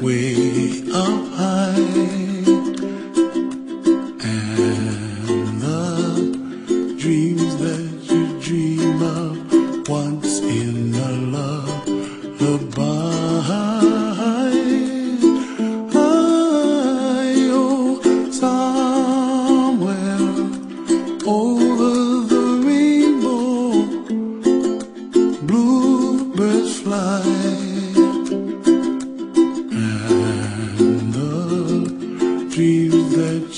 way up high, and the dreams that you dream of once in a lullaby. Oh, somewhere over the rainbow, bluebirds fly,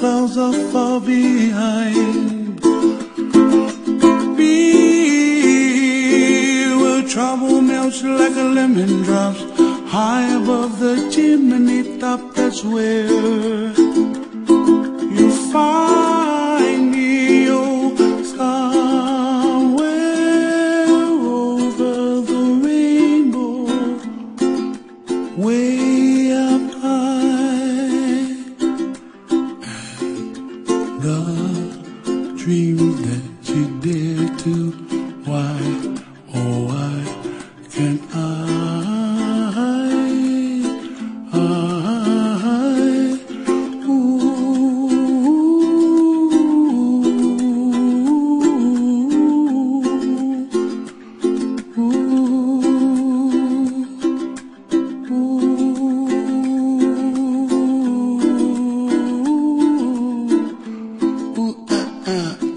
clouds are far behind. Be where trouble melts like a lemon drops, high above the chimney top. That's where. do? Why, oh why can I, I, ooh, ooh, ooh, ooh, ooh, ooh, uh, uh.